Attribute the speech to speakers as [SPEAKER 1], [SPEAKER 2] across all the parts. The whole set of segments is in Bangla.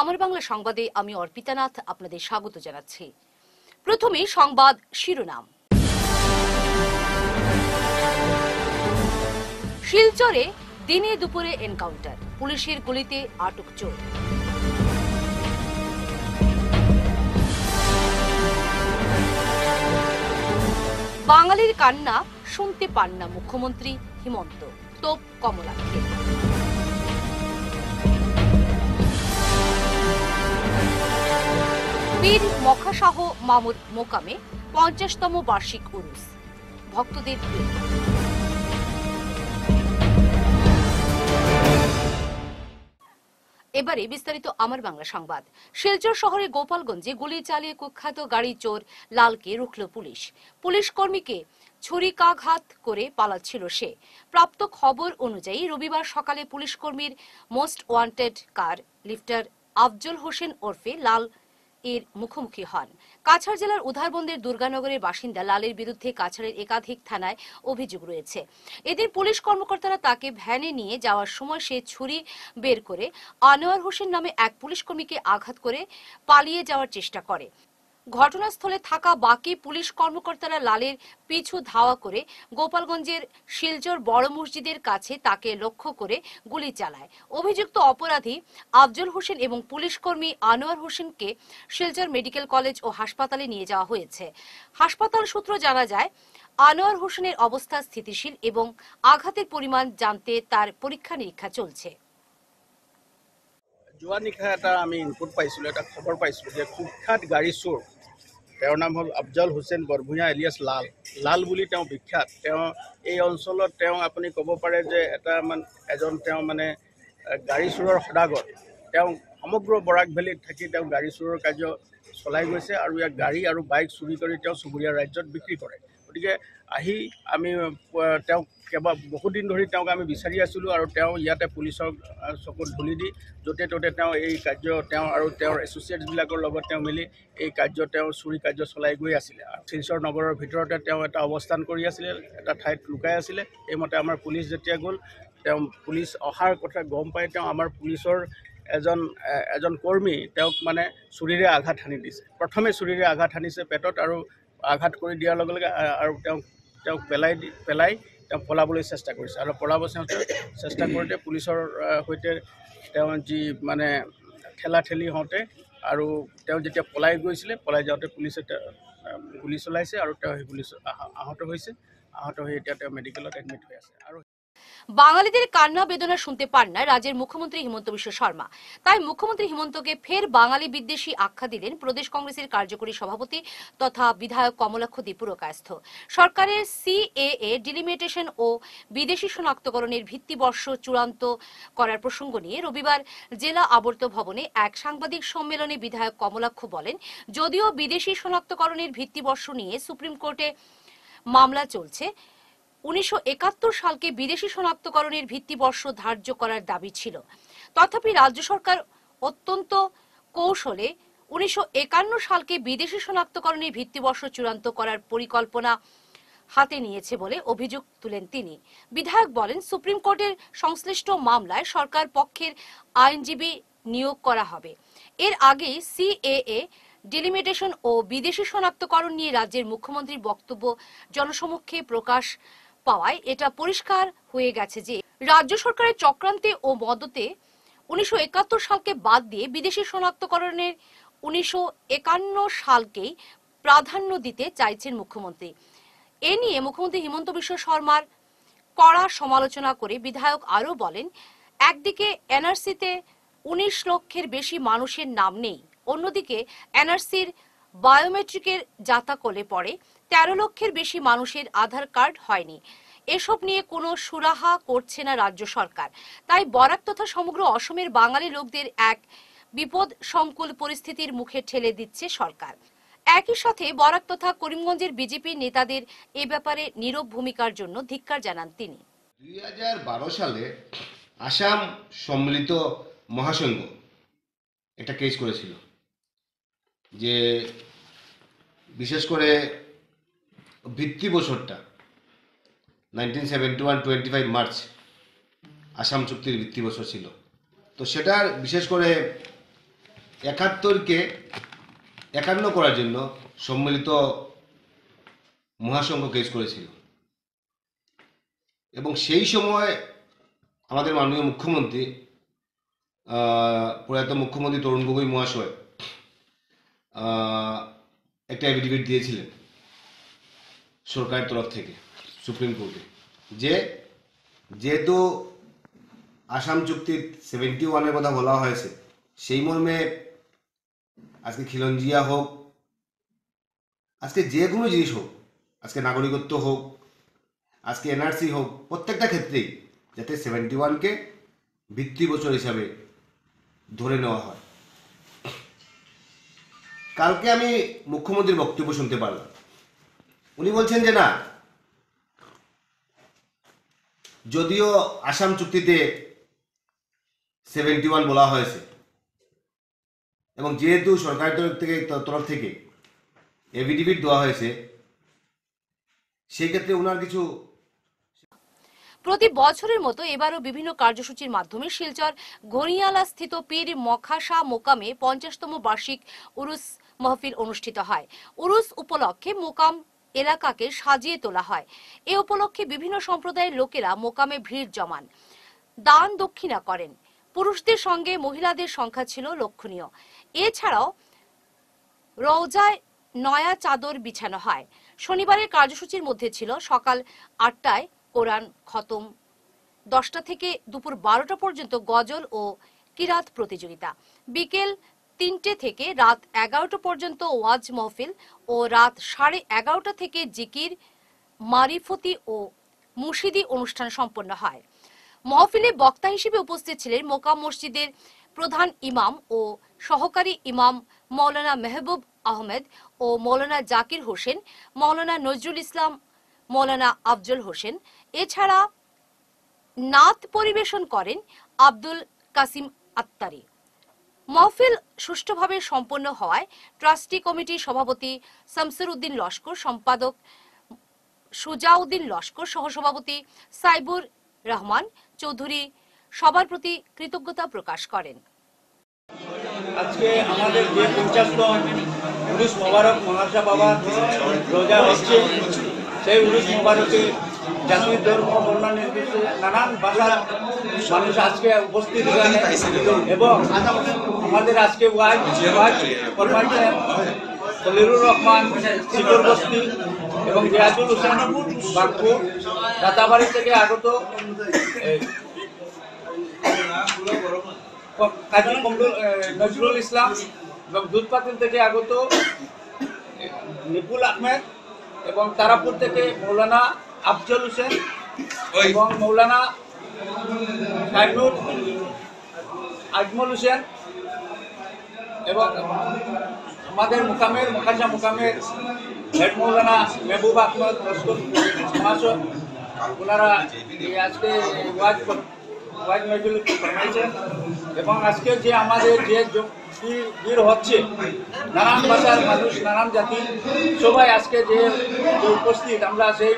[SPEAKER 1] আমার বাংলা সংবাদে আমি অর্পিতা নাথ আপনাদের স্বাগত জানাচ্ছি। প্রথমে সংবাদ শিরোনাম। শিলচরে দিনে দুপুরে এনকাউন্টার, পুলিশের গুলিতে আটক চোর। বাঙালির কান্না শুনতে পান না মুখ্যমন্ত্রী হিমন্ত, তোপ কমলাক্ষে বীর মখাসাহ মামুদ মোকামে পঞ্চাশতম বার্ষিক উরুস। ভক্তদের। এবারে বিস্তারিত আমার বাংলা সংবাদ। শিলচর শহরে গোপালগঞ্জে গুলি চালিয়ে কুখ্যাত গাড়ি চোর লালকে রুখল পুলিশ। পুলিশ কর্মীকে ছুরিকাঘাত করে পালাচ্ছিল সে। প্রাপ্ত খবর অনুযায়ী রবিবার সকালে পুলিশ কর্মীর most wanted car lifter Afzal Hossain ওরফে লাল এর মুখোমুখি হন। কাছাড় জেলার উধারবন্দের দুর্গানগরের বাসিন্দা লালের বিরুদ্ধে কাছাড়ের একাধিক থানায় অভিযোগ রয়েছে। এদিন পুলিশ কর্মকর্তারা তাকে ভ্যানে নিয়ে যাওয়ার সময় সে ছুরি বের করে আনোয়ার হোসেন নামে এক পুলিশ কর্মীকে আঘাত করে পালিয়ে যাওয়ার চেষ্টা করে। ঘটনাস্থলে থাকা বাকি পুলিশ কর্মকর্তারা লালের পিছু ধাওয়া করে গোপালগঞ্জের শিলচর বড় মসজিদের কাছে তাকে লক্ষ্য করে গুলি চালায়। অভিযুক্ত অপরাধী আফজল হোসেন এবং পুলিশ কর্মী আনোয়ার হোসেনকে শিলচর মেডিকেল কলেজ ও হাসপাতালে নিয়ে যাওয়া হয়েছে। হাসপাতাল সূত্র জানা যায়, আনোয়ার হোসেনের অবস্থা স্থিতিশীল এবং আঘাতের পরিমাণ জানতে তার পরীক্ষা নিরীক্ষা চলছে।
[SPEAKER 2] যোৱা নিশা এটা আমি ইনপুট পাইছিলোঁ, এটা খবৰ পাইছিলোঁ যে কুখ্যাত গাড়ী চোৰ তেওঁৰ নাম হ'ল আফজল হুছেইন বৰভূঞা এলিয়াছ লাল। লাল বুলি তেওঁ বিখ্যাত। তেওঁ এই অঞ্চলত তেওঁ আপুনি ক'ব পাৰে যে এটা মানে এজন তেওঁ মানে গাড়ী চোৰৰ সদাগৰ। তেওঁ সমগ্ৰ বৰাক ভেলীত থাকি তেওঁ গাড়ী চোৰৰ কাৰ্য চলাই গৈছে আৰু ইয়াক গাড়ী আৰু বাইক চুৰি কৰি তেওঁ চুবুৰীয়া ৰাজ্যত বিক্ৰী কৰে। গতিকে আহি আমি তেওঁক কেইবা বহুত দিন ধৰি তেওঁক আমি বিচাৰি আছিলোঁ আৰু তেওঁ ইয়াতে পুলিচৰ চকুত ধূলি দি য'তে ত'তে তেওঁ এই কাৰ্য তেওঁ আৰু তেওঁৰ এছ'চিয়েটছবিলাকৰ লগত তেওঁ মিলি এই কাৰ্য তেওঁ চুৰি কাৰ্য চলাই গৈ আছিলে। শিলচৰ নগৰৰ ভিতৰতে তেওঁ এটা অৱস্থান কৰি আছিলে এটা ঠাইত লুকাই আছিলে। সেইমতে আমাৰ পুলিচ যেতিয়া গ'ল তেওঁ পুলিচ অহাৰ কথা গম পাই তেওঁ আমাৰ পুলিচৰ এজন এজন কৰ্মী তেওঁক মানে চুৰিৰে আঘাত সানি দিছে। প্ৰথমে চুৰিৰে আঘাত সানিছে পেটত আৰু আঘাত কৰি দিয়াৰ লগে লগে আৰু তেওঁক তেওঁক পেলাই দি পেলাই তেওঁ পলাবলৈ চেষ্টা কৰিছে। আৰু পলাব চেষ্টা কৰোঁতে পুলিচৰ সৈতে তেওঁ যি মানে ঠেলা ঠেলি হওঁতে আৰু তেওঁ যেতিয়া পলাই গৈছিলে পলাই যাওঁতে পুলিচে গুলী চলাইছে আৰু তেওঁ সেই গুলী আহত হৈছে। আহত হৈ এতিয়া তেওঁ মেডিকেলত এডমিট হৈ আছে। আৰু
[SPEAKER 1] বাঙালিদের কান্না বেদনা শুনতে পান না রাজ্যের মুখ্যমন্ত্রী হিমন্ত বিশ্ব শর্মা। তাই মুখ্যমন্ত্রী হিমন্তকে ফের বাঙালি বিদ্বেষী আখ্যা দিলেন প্রদেশ কংগ্রেসের কার্যকরী সভাপতি তথা বিধায়ক কমলাক্ষ দীপুরকায়স্থ। সরকারের সিএএ ডিলিমিটেশন ও বিদেশি শনাক্তকরণের ভিত্তিবর্ষ চূড়ান্ত করার প্রসঙ্গ নিয়ে রবিবার জেলা আবর্ত ভবনে এক সাংবাদিক সম্মেলনে বিধায়ক কমলাক্ষ বলেন, যদিও বিদেশি শনাক্তকরণের ভিত্তিবর্ষ নিয়ে সুপ্রিম কোর্টে মামলা চলছে উনিশশো একাত্তর সালকে বিদেশি শনাক্তকরণের ভিত্তিবর্ষ ধার্য করার দাবি ছিল। তথাপি রাজ্য সরকার অত্যন্ত কৌশলে উনিশশো একান্ন সালকে বিদেশি শনাক্তকরণের ভিত্তিবর্ষ চূড়ান্ত করার পরিকল্পনা হাতে নিয়েছে বলে অভিযোগ তুলেন তিনি। বিধায়ক বলেন, সুপ্রিম কোর্টের সংশ্লিষ্ট মামলায় সরকার পক্ষের আইনজীবী নিয়োগ করা হবে। এর আগেই সিএএ, ডিলিমিটেশন ও বিদেশি শনাক্তকরণ নিয়ে রাজ্যের মুখ্যমন্ত্রীর বক্তব্য জনসমক্ষে প্রকাশ পাওয়ায় এটা পরিষ্কার হয়ে গেছে যে রাজ্য সরকারের চক্রান্তে ও মদতে উনিশশো একাত্তর সালকে বাদ দিয়ে বিদেশি শনাক্তকরণের উনিশশো সালকেই প্রাধান্য দিতে চাইছেন মুখ্যমন্ত্রী। এ নিয়ে মুখ্যমন্ত্রী হিমন্ত বিশ্ব শর্মার কড়া সমালোচনা করে বিধায়ক আরও বলেন, একদিকে এনআরসিতে উনিশ লক্ষের বেশি মানুষের নাম নেই, অন্যদিকে এনআরসির বায়োমেট্রিকের জাতাকলে পড়ে তেরো লক্ষের বেশি মানুষের আধার কার্ড হয়নি। এসব নিয়ে কোনো সুরাহা করছে না রাজ্য সরকার। তাই বরাক তথা সমগ্র অসমের বাঙালি লোকদের এক বিপদ সংকুল পরিস্থিতির মুখে ঠেলে দিচ্ছে সরকার। একই সাথে বরাক তথা করিমগঞ্জের বিজেপি নেতাদের এ ব্যাপারে নীরব ভূমিকার জন্য ধিক্কার জানান তিনি।
[SPEAKER 3] দুই হাজার বারো সালে আসাম সম্মিলিত মহাসংঘ একটা কেস করেছিল। যে বিশেষ করে ভিত্তি বছরটা nineteen seventy one twenty five March Assam চুক্তির ভিত্তি বছর ছিল। তো সেটার বিশেষ করে একাত্তরকে একান্ন করার জন্য সম্মিলিত মহাসংঘ কেস করেছিল। এবং সেই সময় আমাদের মাননীয় মুখ্যমন্ত্রী প্রয়াত মুখ্যমন্ত্রী তরুণ গগৈ মহাশয় একটা এফিডেভিট দিয়েছিলেন। সরকারের তরফ থেকে, সুপ্রিম কোর্টে, যে যেহেতু আসাম চুক্তির সেভেন্টি ওয়ানের কথা বলা হয়েছে, সেই মর্মে আজকে খিলঞ্জিয়া হোক, আজকে যে কোনো জিনিস হোক, আজকে নাগরিকত্ব হোক, আজকে এনআরসি হোক, প্রত্যেকটা ক্ষেত্রেই যাতে সেভেন্টি ওয়ানকে ভিত্তি বছর হিসাবে ধরে নেওয়া হয়। কালকে আমি মুখ্যমন্ত্রীর বক্তব্য শুনতে পারলাম। উনি বলছেন যে না। যদিও আসাম চুক্তিতে সেভেন্টি ওয়ান বলা হয়েছে, এবং যেহেতু সরকারের তরফ থেকে তরফ থেকে এভিডিভিট দেওয়া হয়েছে সেই ক্ষেত্রে ওনার কিছু
[SPEAKER 1] প্রতি বছরের মতো এবারও বিভিন্ন কার্যসূচির মাধ্যমে শিলচর ঘনিয়ালা স্থিত পীর মখাসা মোকামে পঞ্চাশতম বার্ষিক উরুস মাহফিল অনুষ্ঠিত হয়। উরুস উপলক্ষে মোকাম এলাকাকে সাজিয়ে তোলা হয়। এ উপলক্ষে বিভিন্ন সম্প্রদায়ের লোকেরা মোকামে ভিড় জমান। দান দক্ষিণা করেন। পুরুষদের সঙ্গে মহিলাদের সংখ্যা ছিল লক্ষণীয়। এছাড়াও রওজায় নয়া চাদর বিছানো হয়। শনিবারের কার্যসূচির মধ্যে ছিল সকাল আটটায় কোরআন খতম, দশটা থেকে দুপুর বারোটা পর্যন্ত গজল ও কিরাত প্রতিযোগিতা। বিকেল তিনটে থেকে রাত এগারোটা পর্যন্ত ওয়াজ মহফিল ও রাত সাড়ে এগারোটা থেকে জিকির, মারিফতি ও মুর্শিদি অনুষ্ঠান সম্পন্ন হয়। মহফিলে বক্তা হিসেবে উপস্থিত ছিলেন মোকা মসজিদের প্রধান ইমাম ও সহকারী ইমাম মৌলানা মেহবুব আহমেদ ও মৌলানা জাকির হোসেন, মৌলানা নজরুল ইসলাম, মৌলানা আফজল হোসেন। এছাড়া নাত পরিবেশন করেন আব্দুল কাসিম আত্তারি। মহফিল সুষ্ঠুভাবে সম্পন্ন হওয়ায় ট্রাস্টি কমিটির সভাপতি শামসুর উদ্দিন লস্কর, সম্পাদক সুজাউদ্দিন লস্কর, সহসভাপতি সাইবুর রহমান চৌধুরী সবার প্রতি কৃতজ্ঞতা প্রকাশ করেন।
[SPEAKER 2] আজকে আমাদের যে পঞ্চাশতম উরুস মোবারক মহাশা বাবার রোজা হচ্ছে, সেই উরুস মোবারকে জাতি ধর্ম নানান ভাষার মানুষ আজকে উপস্থিত এবং আমাদের আজকে ফরমাইছেন রহমান, শিকর এবং রিয়াজুল হোসেন বাগপুর রাতাবাড়ি থেকে আগত নজরুল ইসলাম এবং দুধপাতিল থেকে আগত নিপুল আহমেদ এবং তারাপুর থেকে মৌলানা আফজল হোসেন এবং মৌলানা শাইনুর আজমল হোসেন এবং আমাদের মুকামের মুখাশা মুকামের হেড মৌলানা মেহবুব আহমদ মহাশয় ওনারা আজকে ওয়াজ ওয়াজ মেহফিল ফরমাইছেন এবং আজকে যে আমাদের যে ভিড় হচ্ছে, নানান ভাষার মানুষ, নানান জাতি, সবাই আজকে যে উপস্থিত, আমরা সেই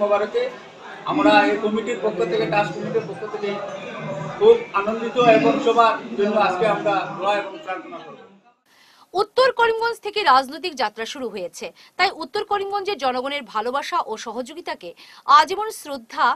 [SPEAKER 2] মোবারকে আমরা এই কমিটির পক্ষ থেকে টাস্ক কমিটির পক্ষ থেকে খুব আনন্দিত এবং সবার জন্য আজকে আমরা দোয়া এবং প্রার্থনা করব।
[SPEAKER 1] উত্তর করিমগঞ্জ থেকে রাজনৈতিক যাত্রা শুরু হয়েছে। তাই উত্তর করিমগঞ্জের জনগণের ভালোবাসা ও সহযোগিতাকে আজীবন শ্রদ্ধা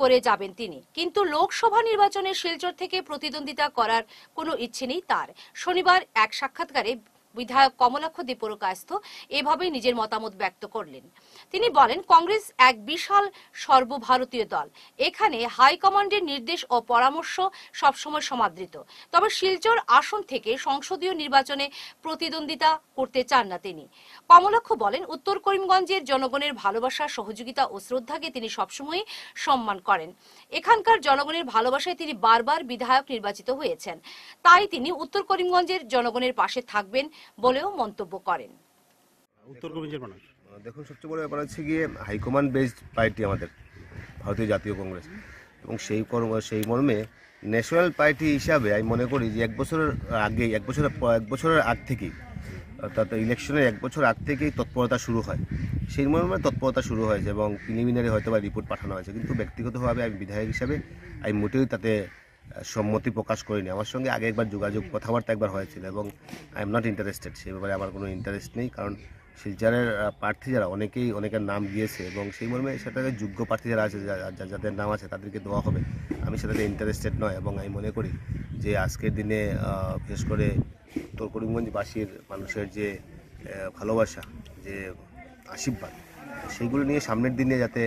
[SPEAKER 1] করে যাবেন তিনি। কিন্তু লোকসভা নির্বাচনে শিলচর থেকে প্রতিদ্বন্দ্বিতা করার কোনো ইচ্ছে নেই তার। শনিবার এক সাক্ষাৎকারে বিধায়ক কমলাক্ষ দীপরকায়স্থ এভাবেই নিজের মতামত ব্যক্ত করলেন। তিনি বলেন, কংগ্রেস এক বিশাল সর্বভারতীয় দল। এখানে হাইকমান্ডের নির্দেশ ও পরামর্শ সবসময় সমাদৃত। তবে শিলচর আসন থেকে সংসদীয় নির্বাচনে প্রতিদ্বন্দ্বিতা করতে চান না তিনি। কমলাক্ষ বলেন, উত্তর করিমগঞ্জের জনগণের ভালোবাসা, সহযোগিতা ও শ্রদ্ধাকে তিনি সবসময় সম্মান করেন। এখানকার জনগণের ভালোবাসায় তিনি বারবার বিধায়ক নির্বাচিত হয়েছেন। তাই তিনি উত্তর করিমগঞ্জের জনগণের পাশে থাকবেন বলেও মন্তব্য করেন।
[SPEAKER 4] উত্তর কবিঞ্জের মানুষ।
[SPEAKER 3] দেখুন সবচেয়ে বড় ব্যাপার হচ্ছে গিয়ে হাইকমান্ড বেসড পার্টি আমাদের ভারতীয় জাতীয় কংগ্রেস। এবং সেই কর্ম সেই মর্মে ন্যাশনাল পার্টি হিসাবে আমি মনে করি যে এক বছরের আগে এক বছরের এক বছরের আগ থেকেই অর্থাৎ ইলেকশনের এক বছর আগ থেকেই তৎপরতা শুরু হয়। সেই মর্মে তৎপরতা শুরু হয়েছে এবং প্রিলিমিনারি হয়তো বা রিপোর্ট পাঠানো হয়েছে। কিন্তু ব্যক্তিগতভাবে আমি বিধায়ক হিসাবে আমি মোটেই তাতে সম্মতি প্রকাশ করিনি। আমার সঙ্গে আগে একবার যোগাযোগ, কথাবার্তা একবার হয়েছিল এবং আই এম নট ইন্টারেস্টেড সে ব্যাপারে আমার কোনো ইন্টারেস্ট নেই, কারণ শিলচরের প্রার্থী যারা, অনেকেই অনেকের নাম দিয়েছে এবং সেই মর্মে সেটাতে যোগ্য প্রার্থী যারা আছে যাদের নাম আছে, তাদেরকে দেওয়া হবে। আমি সেটাতে ইন্টারেস্টেড নয় এবং আমি মনে করি যে আজকের দিনে বিশেষ করে উত্তর করিমগঞ্জবাসীর মানুষের যে ভালোবাসা, যে আশীর্বাদ, সেইগুলো নিয়ে সামনের দিনে যাতে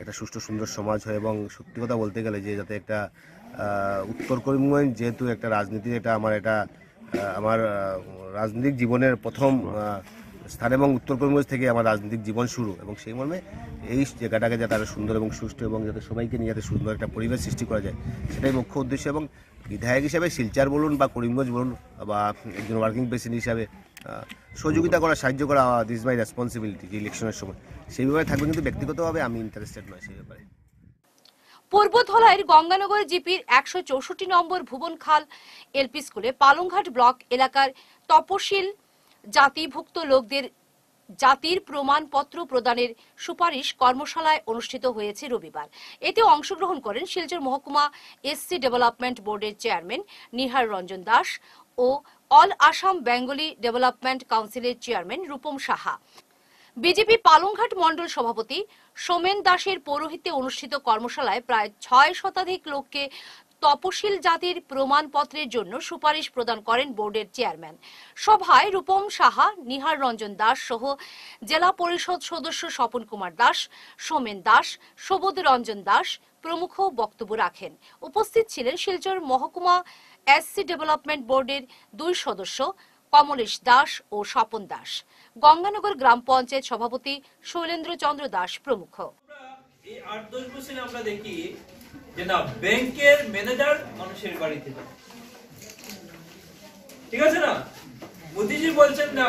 [SPEAKER 3] একটা সুষ্ঠু সুন্দর সমাজ হয় এবং সত্যি কথা বলতে গেলে যে যাতে একটা উত্তর করিমগঞ্জ যেহেতু একটা রাজনীতির এটা আমার এটা আমার রাজনৈতিক জীবনের প্রথম স্থান এবং উত্তর করিমগঞ্জ থেকে আমার রাজনৈতিক জীবন শুরু এবং সেই মর্মে এই জায়গাটাকে যাতে আরও সুন্দর এবং সুষ্ঠু এবং যাতে সবাইকে নিয়ে যাতে সুন্দর একটা পরিবেশ সৃষ্টি করা যায়, সেটাই মুখ্য উদ্দেশ্য এবং বিধায়ক হিসাবে শিলচার বলুন বা করিমগঞ্জ বলুন বা একজন ওয়ার্কিং প্রেসিডেন্ট হিসাবে সহযোগিতা করা, সাহায্য করা দিস মাই রেসপন্সিবিলিটি ইলেকশনের সময়। সেই ব্যাপারে থাকবে কিন্তু ব্যক্তিগতভাবে আমি ইন্টারেস্টেড নয় সেই ব্যাপারে।
[SPEAKER 1] পূর্বধলাইয়ের গঙ্গানগর জিপির একশো চৌষট্টি নম্বর ভুবনখাল এলপি স্কুলে পালংঘাট ব্লক এলাকার তপশিল জাতিভুক্ত লোকদের জাতির প্রমাণপত্র প্রদানের সুপারিশ কর্মশালায় অনুষ্ঠিত হয়েছে রবিবার। এতে অংশগ্রহণ করেন শিলচর মহকুমা এসসি ডেভেলপমেন্ট বোর্ডের চেয়ারম্যান নিহার রঞ্জন দাস ও অল আসাম বেঙ্গলি ডেভেলপমেন্ট কাউন্সিলের চেয়ারম্যান রূপম সাহা। বিজেপি পালংঘাট মণ্ডল সভাপতি সোমেন দাসের পৌরোহিত্যে অনুষ্ঠিত কর্মশালায় প্রায় ছয় শতাধিক লোককে তপশিল জাতির প্রমাণপত্রের জন্য সুপারিশ প্রদান করেন বোর্ডের চেয়ারম্যান। সভায় রূপম সাহা, নিহার রঞ্জন দাস সহ জেলা পরিষদ সদস্য স্বপন কুমার দাস, সোমেন দাস সবুজ রঞ্জন দাস প্রমুখ বক্তব্য রাখেন। উপস্থিত ছিলেন শিলচর মহকুমা এসসি ডেভেলপমেন্ট বোর্ডের দুই সদস্য কমলেশ দাস ও স্বপন দাস। গঙ্গানগর গ্রাম পঞ্চায়েত সভাপতি শৈলেন্দ্র চন্দ্র দাস প্রমুখ।
[SPEAKER 5] আমরা দেখি যে না, ব্যাংকের ম্যানেজার মানুষের বাড়িতে ঠিক আছে না? বলছেন না,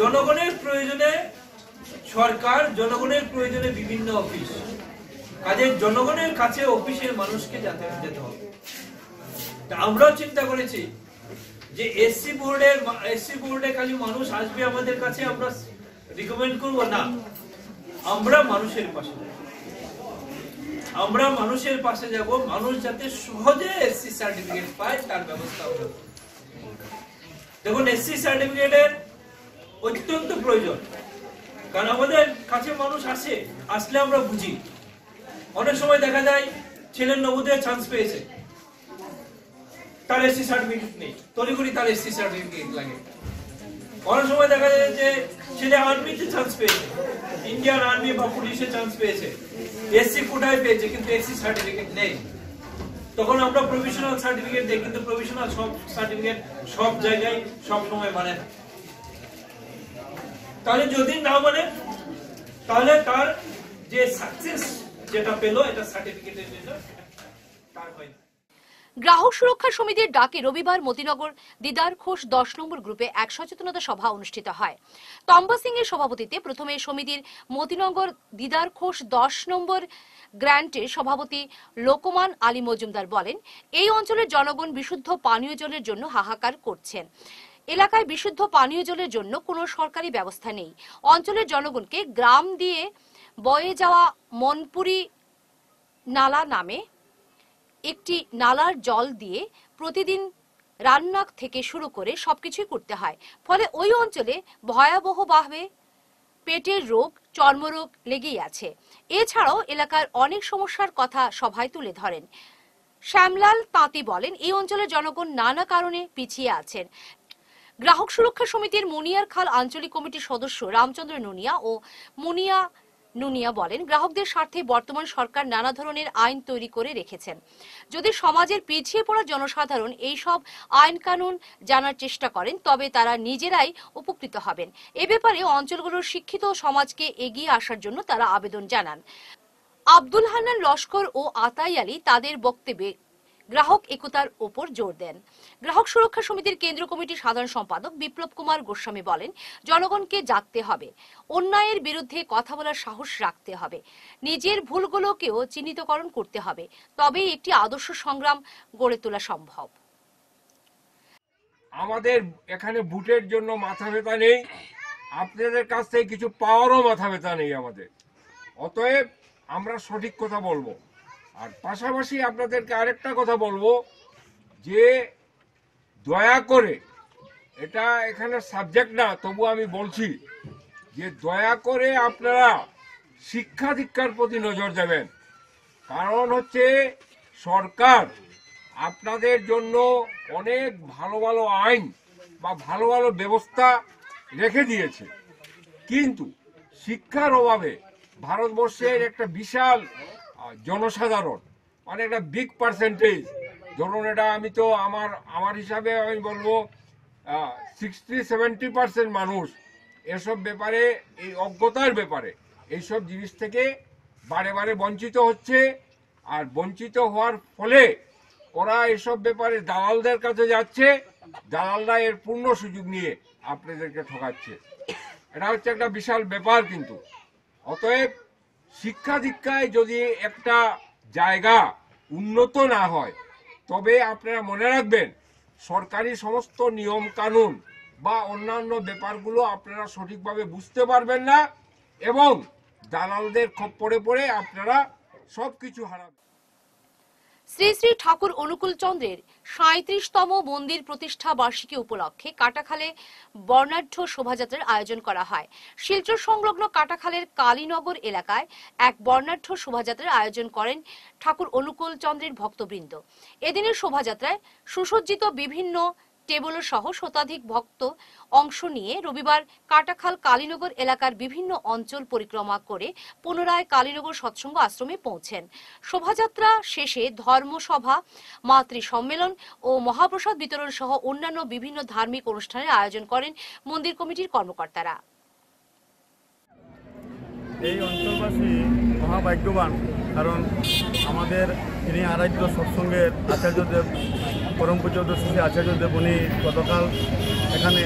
[SPEAKER 5] জনগণের প্রয়োজনে সরকার, জনগণের প্রয়োজনে বিভিন্ন অফিস। কাজে জনগণের কাছে অফিসের মানুষকে যাতে হবে। আমরাও চিন্তা করেছি যে এসসি বোর্ডের এসসি বোর্ডে খালি মানুষ আসবে আমাদের কাছে, আমরা রিকমেন্ড করব না। আমরা মানুষের পাশে আমরা মানুষের পাশে যাব, মানুষ যাতে সহজে এসসি সার্টিফিকেট পায়, তার ব্যবস্থা হবে দেখুন এসসি সার্টিফিকেটের অত্যন্ত প্রয়োজন। কারণ আমাদের কাছে মানুষ আসে, আসলে আমরা বুঝি। অনেক সময় দেখা যায়, ছেলের নবোদয় চান্স পেয়েছে। তার এসসি সার্টিফিকেট নেই। তার এসসি সার্টিফিকেট লাগে। অনেক সময় দেখা যায় যে আর্মিতে চান্স পেয়েছে ইন্ডিয়ান আর্মি বা পুলিশে চান্স পেয়েছে কোটায় পেয়েছে, কিন্তু সার্টিফিকেট নেই। তখন আমরা সার্টিফিকেট কিন্তু সব সার্টিফিকেট সব জায়গায় সব সময় মানে না। তাহলে যদি না মানে তাহলে তার যে সাকসেস যেটা পেল, এটা সার্টিফিকেটের জন্য তার হয়
[SPEAKER 1] গ্রাহক সুরক্ষা সমিতির ডাকে রবিবার মতিনগর দিদার ঘোষ দশ নম্বর গ্রুপে এক সচেতনতা সভা অনুষ্ঠিত হয়। তম্বা সিং এর সভাপতিতে প্রথমে সমিতির মতিনগর দিদার ঘোষ দশ নম্বর গ্র্যান্টের সভাপতি লোকমান আলী মজুমদার বলেন, এই অঞ্চলের জনগণ বিশুদ্ধ পানীয় জলের জন্য হাহাকার করছেন। এলাকায় বিশুদ্ধ পানীয় জলের জন্য কোনো সরকারি ব্যবস্থা নেই। অঞ্চলের জনগণকে গ্রাম দিয়ে বয়ে যাওয়া মনপুরি নালা নামে একটি নালার জল দিয়ে প্রতিদিন রান্না থেকে শুরু করে সবকিছুই করতে হয়। ফলে ওই অঞ্চলে ভয়াবহভাবে পেটের রোগ, চর্মরোগ লেগেই আছে। এছাড়াও এলাকার অনেক সমস্যার কথা সভায় তুলে ধরেন। শ্যামলাল তাঁতি বলেন, এই অঞ্চলের জনগণ নানা কারণে পিছিয়ে আছেন। গ্রাহক সুরক্ষা সমিতির মুনিয়ার খাল আঞ্চলিক কমিটির সদস্য রামচন্দ্র নুনিয়া ও মুনিয়া নুনিয়া বলেন, গ্রাহকদের স্বার্থে বর্তমান সরকার নানা ধরনের আইন তৈরি করে রেখেছেন। যদি সমাজের পিছিয়ে পড়া জনসাধারণ এই সব আইন কানুন জানার চেষ্টা করেন, তবে তারা নিজেরাই উপকৃত হবেন। এ ব্যাপারে অঞ্চলগুলোর শিক্ষিত সমাজকে এগিয়ে আসার জন্য তারা আবেদন জানান। আব্দুল হান্নান লস্কর ও আতাই আলী তাদের বক্তব্যে গ্রাহক একতার ওপর জোর দেন। গ্রাহক সুরক্ষা সমিতির কেন্দ্র কমিটির সাধারণ সম্পাদক বিপ্লব কুমার গোস্বামী বলেন, জনগণকে জাগতে হবে, অন্যায়ের বিরুদ্ধে কথা বলার সাহস রাখতে হবে, নিজের ভুলগুলোকেও চিহ্নিতকরণ করতে হবে, তবেই একটি আদর্শ সংগ্রাম গড়ে তোলা সম্ভব।
[SPEAKER 6] আমাদের এখানে বুটের জন্য মাথা ব্যথা নেই, আপনাদের কাছ থেকে কিছু পাওয়ারও মাথা ব্যথা নেই আমাদের। অতএব আমরা সঠিক কথা বলব। আর পাশাপাশি আপনাদেরকে আরেকটা কথা বলব, যে দয়া করে, এটা এখানে সাবজেক্ট না, তবু আমি বলছি, যে দয়া করে আপনারা শিক্ষা দীক্ষার প্রতি নজর দেবেন। কারণ হচ্ছে সরকার আপনাদের জন্য অনেক ভালো ভালো আইন বা ভালো ভালো ব্যবস্থা রেখে দিয়েছে। কিন্তু শিক্ষার অভাবে ভারতবর্ষের একটা বিশাল জনসাধারণ মানে একটা বিগ পার্সেন্টেজ ধরুন এটা আমি তো আমার আমার হিসাবে আমি বলব সিক্সটি সেভেন্টি পার্সেন্ট মানুষ এসব ব্যাপারে, এই অজ্ঞতার ব্যাপারে, এইসব জিনিস থেকে বারে বারে বঞ্চিত হচ্ছে। আর বঞ্চিত হওয়ার ফলে ওরা এসব ব্যাপারে দালালদের কাছে যাচ্ছে, দালালরা এর পূর্ণ সুযোগ নিয়ে আপনাদেরকে ঠকাচ্ছে। এটা হচ্ছে একটা বিশাল ব্যাপার কিন্তু। অতএব শিক্ষা দীক্ষায় যদি একটা জায়গা উন্নত না হয়, তবে আপনারা মনে রাখবেন, সরকারি সমস্ত নিয়ম কানুন বা অন্যান্য ব্যাপারগুলো আপনারা সঠিকভাবে বুঝতে পারবেন না এবং দালালদের খপ্পরে পড়ে আপনারা সব কিছু হারাবেন।
[SPEAKER 1] শ্রী শ্রী ঠাকুর অনুকূল চন্দ্রের সাঁত্রিশতম মন্দির প্রতিষ্ঠা বার্ষিকী উপলক্ষে কাটাখালে বর্ণাঢ্য শোভাযাত্রার আয়োজন করা হয়। শিলচর সংলগ্ন কাটাখালের কালীনগর এলাকায় এক বর্ণাঢ্য শোভাযাত্রার আয়োজন করেন ঠাকুর অনুকূল চন্দ্রের ভক্তবৃন্দ। এদিনের শোভাযাত্রায় সুসজ্জিত বিভিন্ন টেবল সহ শতাধিক ভক্ত অংশ নিয়ে রবিবার কাটাখাল কালীনগর এলাকার বিভিন্ন অঞ্চল পরিক্রমা করে পুনরায় কালীনগর সৎসঙ্গ আশ্রমে পৌঁছেন। শোভাযাত্রা শেষে ধর্মসভা মাতৃ সম্মেলন ও মহাপ্রসাদ বিতরণ সহ অন্যান্য বিভিন্ন ধার্মিক অনুষ্ঠানের আয়োজন করেন মন্দির কমিটির কর্মকর্তারা।
[SPEAKER 7] এই অঞ্চলবাসী মহাভাগ্যবান, কারণ আমাদের যিনি আরাধ্য সৎসঙ্গের আচার্যদেব পরম পূজ্য শ্রী আচার্যদেব উনি গতকাল এখানে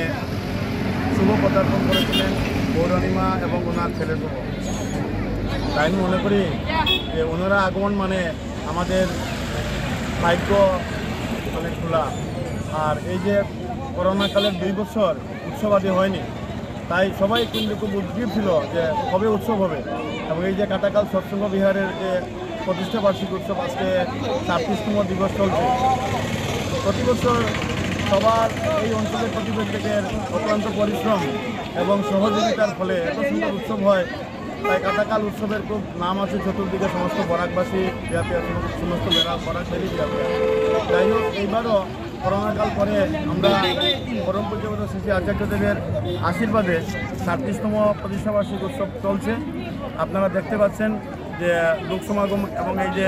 [SPEAKER 7] শুভ পদার্পণ করেছিলেন পৌরাণিমা এবং ওনার ছেলে শুভ। তাই আমি মনে করি যে ওনারা আগমন মানে আমাদের ভাগ্য অনেক খোলা। আর এই যে করোনাকালের দুই বছর উৎসবাদী হয়নি, তাই সবাই কিন্তু খুব উদ্গ্রীব ছিল যে কবে উৎসব হবে। এবং এই যে কাটাকাল সৎসঙ্গ বিহারের যে প্রতিষ্ঠা বার্ষিক উৎসব আজকে ছাব্বিশতম দিবস চলছে। প্রতি বছর সবার এই অঞ্চলের প্রতিবেশীদের অক্লান্ত পরিশ্রম এবং সহযোগিতার ফলে এত সুন্দর উৎসব হয়, তাই কাটাকাল উৎসবের খুব নাম আছে চতুর্দিকে সমস্ত বরাকবাসী যাতে সমস্ত বেড়া বরাক বেরি যাবে যাই হোক, এইবারও করোনাকাল পরে আমরা পরম পূজ্যগত শ্রী আচার্যদেবের আশীর্বাদে ছাব্বিশতম প্রতিষ্ঠাবার্ষিক উৎসব চলছে। আপনারা দেখতে পাচ্ছেন যে লোক সমাগম এবং এই যে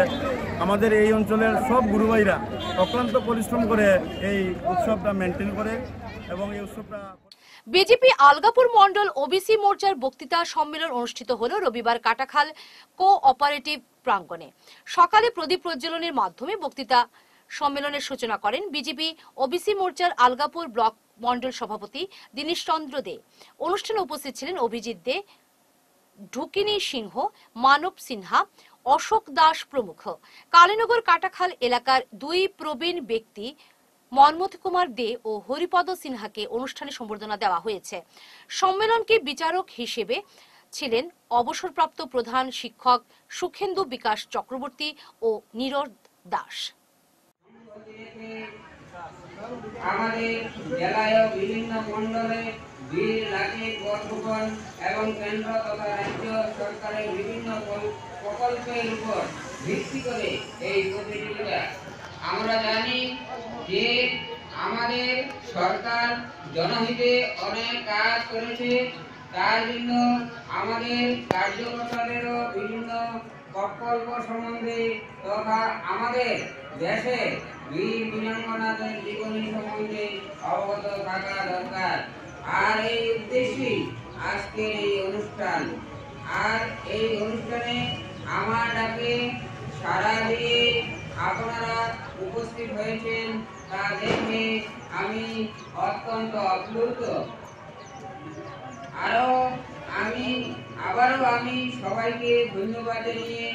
[SPEAKER 7] আমাদের এই অঞ্চলের সব গুরুভাইরা অক্লান্ত পরিশ্রম করে এই উৎসবটা মেনটেন করে এবং এই উৎসবটা
[SPEAKER 1] বিজেপি আলগাপুর মন্ডল ওবিসি মোর্চার বক্তৃতা সম্মেলন অনুষ্ঠিত হল রবিবার কাটাখাল কো অপারেটিভ প্রাঙ্গণে। সকালে প্রদীপ প্রজ্বলনের মাধ্যমে বক্তৃতা সম্মেলনের সূচনা করেন বিজেপি ওবিসি মোর্চার আলগাপুর ব্লক মন্ডল সভাপতি দীনেশ চন্দ্র দে। অনুষ্ঠানে উপস্থিত ছিলেন অভিজিৎ দে, ঢুকিনী সিংহ, মানব সিনহা অশোক দাস প্রমুখ। কালীনগর কাটাখাল এলাকার দুই প্রবীণ ব্যক্তি মনমথ কুমার দে ও হরিপদ সিনহাকে অনুষ্ঠানে সম্বর্ধনা দেওয়া হয়েছে। সম্মেলনকে বিচারক হিসেবে ছিলেন অবসরপ্রাপ্ত প্রধান শিক্ষক সুখেন্দু বিকাশ চক্রবর্তী ও নীরদ দাস।
[SPEAKER 8] বিভিন্ন বরফুকন এবং কেন্দ্র তথা রাজ্য সরকারের বিভিন্ন প্রকল্পের উপর ভিত্তি করে এই প্রতিযোগিতা। আমরা জানি যে আমাদের সরকার জনহিতে অনেক কাজ করেছে, তার জন্য আমাদের কার্যকর্তাদেরও বিভিন্ন প্রকল্প সম্বন্ধে তথা আমাদের দেশে বীর বীরাঙ্গনাদের জীবনী সম্বন্ধে অবগত থাকা দরকার। আর এই উদ্দেশ্যেই আজকের এই অনুষ্ঠান। আর এই অনুষ্ঠানে আমার ডাকে সারা দিয়ে আপনারা উপস্থিত হয়েছেন তা দেখে আমি অত্যন্ত আপ্লুত। আরও আমি, আবারও আমি সবাইকে ধন্যবাদ জানিয়ে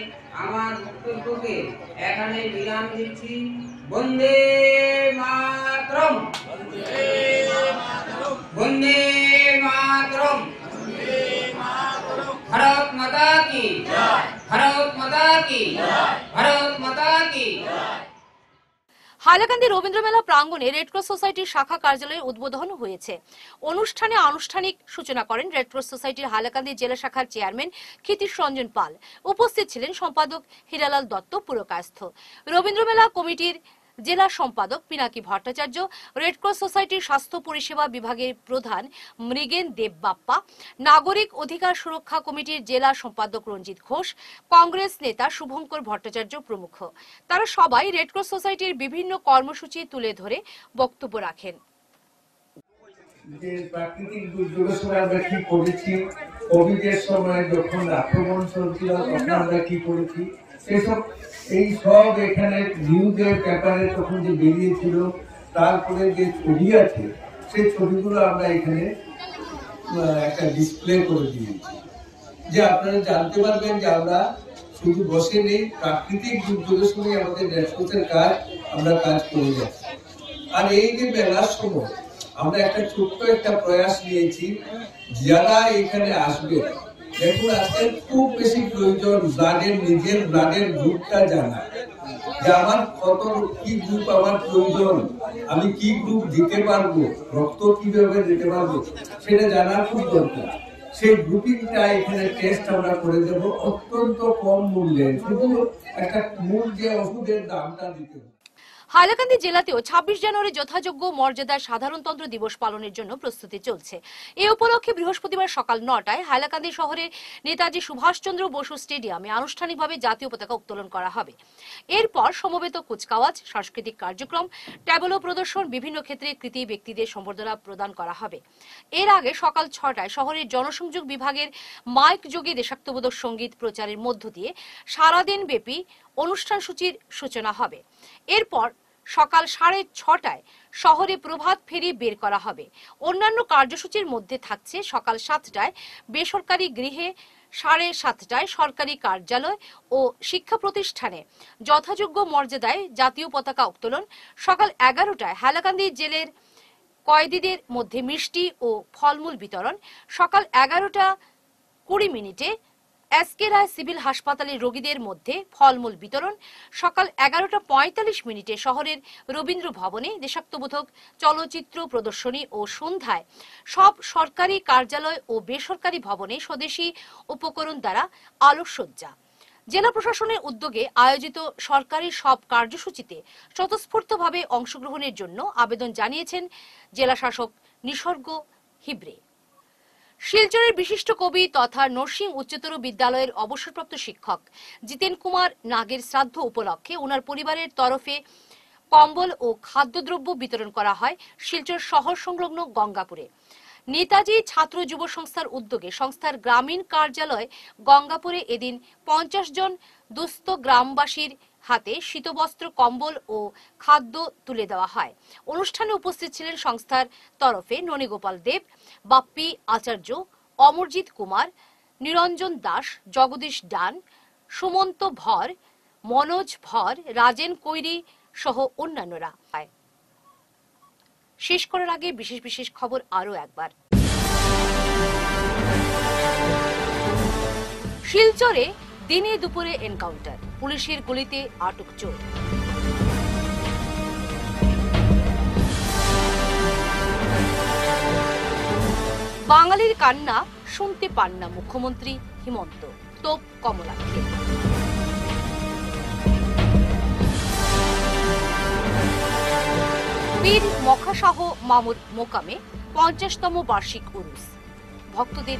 [SPEAKER 8] আমার বক্তব্যকে এখানে বিরাম দিচ্ছি। বন্দে মাতরম। বন্দে মাতরম। ভারত মাতা কি
[SPEAKER 1] হাইলাকান্দি রবীন্দ্র মেলা প্রাঙ্গণে রেডক্রস সোসাইটির শাখা কার্যালয়ের উদ্বোধন হয়েছে। অনুষ্ঠানে আনুষ্ঠানিক সূচনা করেন রেডক্রস সোসাইটির হাইলাকান্দি জেলা শাখার চেয়ারম্যান ক্ষিতিশ রঞ্জন পাল। উপস্থিত ছিলেন সম্পাদক হিরালাল দত্ত পুরকায়স্থ। রবীন্দ্র মেলা কমিটির জেলা সম্পাদক পিনাকি ভট্টাচার্য রেডক্রস সোসাইটির স্বাস্থ্য পরিষেবা বিভাগের প্রধান মৃগেন দেব বাপ্পা নাগরিক অধিকার সুরক্ষা কমিটির জেলা সম্পাদক রঞ্জিত ঘোষ, কংগ্রেস নেতা শুভঙ্কর ভট্টাচার্য প্রমুখ। তারা সবাই রেডক্রস সোসাইটির বিভিন্ন কর্মসূচি তুলে ধরে বক্তব্য রাখেন।
[SPEAKER 9] যে প্রাকৃতিক দুর্যোগের সময় আমরা কি করেছি? কোভিডের সময় যখন আক্রমণ চলছিল, তখন আমরা কি করেছি? সেসব এই সব এখানে নিউজের পেপারে তখন যে বেরিয়েছিল, তারপরে যে ছবি আছে, সেই ছবিগুলো আমরা এখানে একটা ডিসপ্লে করে দিয়েছি। যে আপনারা জানতে পারবেন যে আমরা শুধু বসে নেই, প্রাকৃতিক দুর্যোগের সময় আমাদের রেসপন্সের কাজ, আমরা কাজ করে যাচ্ছি। আর এই যে মেলার সময়, আমরা একটা ছোট্ট একটা প্রয়াস নিয়েছি, যারা এখানে আসবে দেখুন, আজকে খুব বেশি প্রয়োজন ব্লাডের নিজের ব্লাডের গ্রুপটা জানা। যে আমার কত, কি গ্রুপ আমার প্রয়োজন? আমি কি গ্রুপ দিতে পারব? রক্ত কীভাবে দিতে পারব? সেটা জানার খুব দরকার। সেই গ্রুপিংটা এখানে টেস্ট আমরা করে দেব। অত্যন্ত কম মূল্যে, শুধু একটা মূল যে ওষুধের দামটা দিতে হবে।
[SPEAKER 1] হাইলাকান্দি জেলাতেও ছাব্বিশ জানুয়ারি যথাযোগ্য মর্যাদায় সাধারণতন্ত্র দিবস পালনের জন্য প্রস্তুতি চলছে। এ উপলক্ষে বৃহস্পতিবার সকাল নটায় হাইলাকান্দি শহরের নেতাজি সুভাষচন্দ্র বসু স্টেডিয়ামে আনুষ্ঠানিকভাবে জাতীয় পতাকা উত্তোলন করা হবে। এরপর সমবেত কুচকাওয়াজ, সাংস্কৃতিক কার্যক্রম, ট্যাবলো প্রদর্শন, বিভিন্ন ক্ষেত্রে কৃতি ব্যক্তিদের সম্বর্ধনা প্রদান করা হবে। এর আগে সকাল ছটায় শহরের জনসংযোগ বিভাগের মাইক যোগে দেশাত্মবোধক সংগীত প্রচারের মধ্য দিয়ে সারাদিন ব্যাপী অনুষ্ঠান সূচির সূচনা হবে। এরপর সকাল সাড়ে ছটায় শহরে প্রভাত ফেরি বের করা হবে। অন্যান্য কার্যসূচির মধ্যে থাকছে সকাল সাতটায় বেসরকারি গৃহে, সাড়ে সাতটায় সরকারি কার্যালয় ও শিক্ষা প্রতিষ্ঠানে যথাযোগ্য মর্যাদায় জাতীয় পতাকা উত্তোলন, সকাল এগারোটায় হাইলাকান্দি জেলের কয়েদিদের মধ্যে মিষ্টি ও ফলমূল বিতরণ, সকাল এগারোটা কুড়ি মিনিটে এসকে রায় সিভিল হাসপাতালের রোগীদের মধ্যে ফলমূল বিতরণ, সকাল এগারোটা পঁয়তাল্লিশ মিনিটে শহরের রবীন্দ্র ভবনে দেশাত্মবোধক চলচ্চিত্র প্রদর্শনী ও সন্ধ্যায়। সব সরকারি কার্যালয় ও বেসরকারি ভবনে স্বদেশী উপকরণ দ্বারা আলোকসজ্জা। জেলা প্রশাসনের উদ্যোগে আয়োজিত সরকারি সব কার্যসূচিতে স্বতঃস্ফূর্তভাবে অংশগ্রহণের জন্য আবেদন জানিয়েছেন জেলা শাসক নিসর্গ হিব্রে শিলচরের বিশিষ্ট কবি তথা নরসিং উচ্চতর বিদ্যালয়ের অবসরপ্রাপ্ত শিক্ষক জিতেন কুমার নাগের শ্রাদ্ধ উপলক্ষে ওনার পরিবারের তরফে কম্বল ও খাদ্যদ্রব্য বিতরণ করা হয় শিলচর শহর সংলগ্ন গঙ্গাপুরে। নেতাজি ছাত্র যুব সংস্থার উদ্যোগে সংস্থার গ্রামীণ কার্যালয় গঙ্গাপুরে এদিন পঞ্চাশ জন দুস্থ গ্রামবাসীর হাতে শীতবস্ত্র, কম্বল ও খাদ্য তুলে দেওয়া হয়। অনুষ্ঠানে উপস্থিত ছিলেন সংস্থার তরফে ননীগোপাল দেব, বাপ্পি আচার্য, অমরজিৎ কুমার, নিরঞ্জন দাস, জগদীশ ডান, সুমন্ত ভর, মনোজ ভর, রাজেন কৈরি সহ অন্যান্যরা। শেষ করার আগে বিশেষ বিশেষ খবর আরও একবার। শিলচরে দিনে দুপুরে এনকাউন্টার। পুলিশের গুলিতে আটক চোর। বাঙালির কান্না শুনতে পান না মুখ্যমন্ত্রী হিমন্ত, তোপ কমলাক্ষে বীর মখাসাহ মামুর মোকামে পঞ্চাশতম বার্ষিক উরুস। ভক্তদের